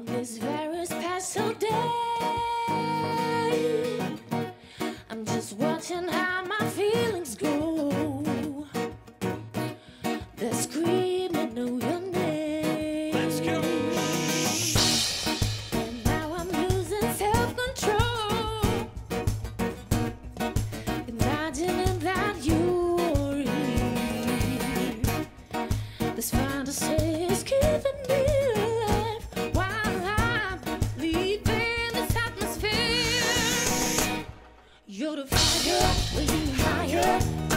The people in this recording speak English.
on this very special day. I'm just watching how my feelings grow. The screen. higher, lean higher.